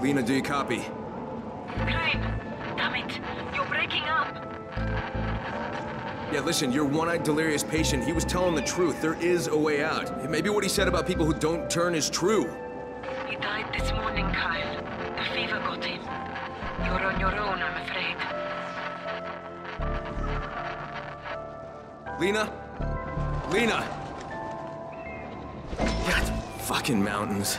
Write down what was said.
Lena, do you copy? Crane! Damn it! You're breaking up! Yeah, listen, your one-eyed delirious patient, he was telling the truth. There is a way out. Maybe what he said about people who don't turn is true. He died this morning, Kyle. The fever got him. You're on your own, I'm afraid. Lena? Lena! God, fucking mountains.